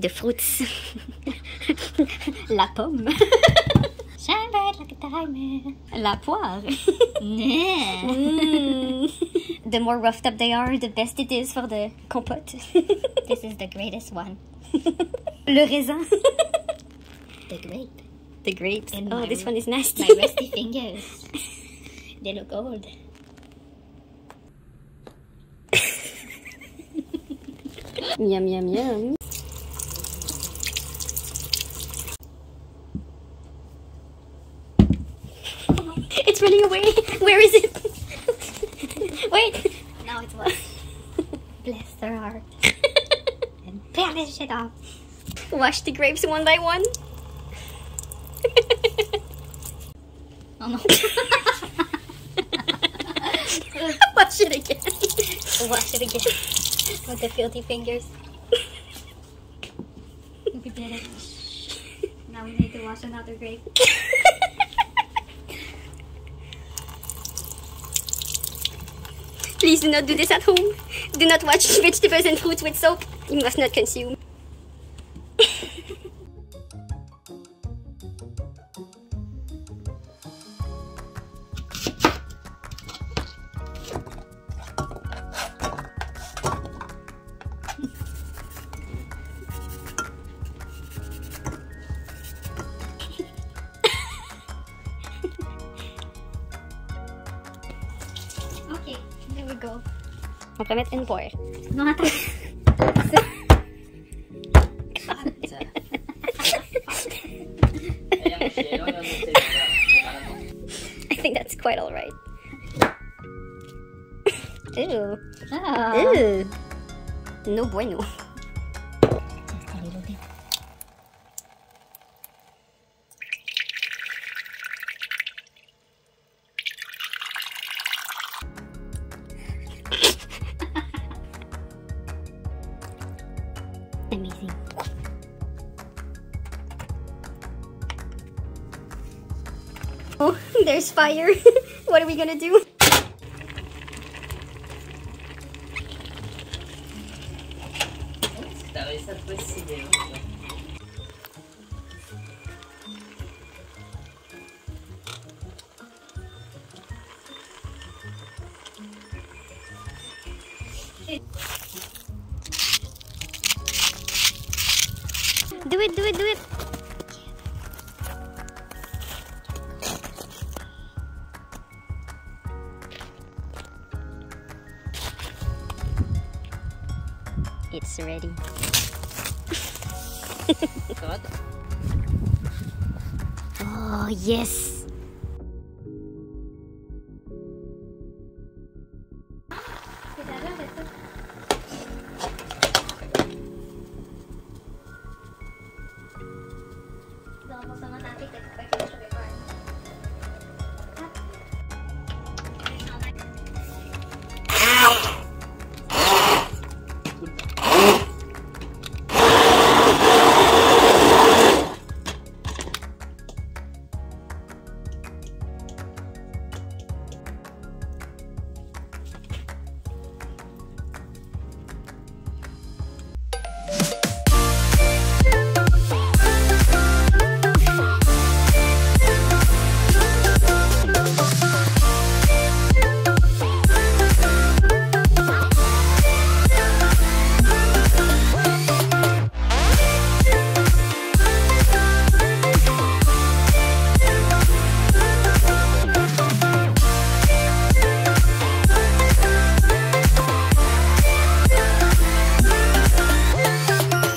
The fruits. La pomme. Shine bright like a diamond. La poire. Yeah. Mm. The more roughed up they are, the best it is for the compote. This is the greatest one. Le raisin. The grape. The grapes. And oh, this one is nasty. My rusty fingers. They look old. Yum, yum, yum. It's running away. Where is it? Wait. Now it's one. Bless their heart. and tear it off. Wash the grapes one by one. Oh no. Wash it again. Wash it again. With the filthy fingers. We did it. Now we need to wash another grape. Please do not do this at home. Do not wash vegetables and fruits with soap. You must not consume. Okay, there we go. On peut mettre une poire. I think that's quite alright. Ew. Ah. Ew. No bueno. Amazing. Oh, there's fire. what are we gonna do? Do it, do it, do it. It's ready. Oh, yes. のお子様さんテキテキかけまし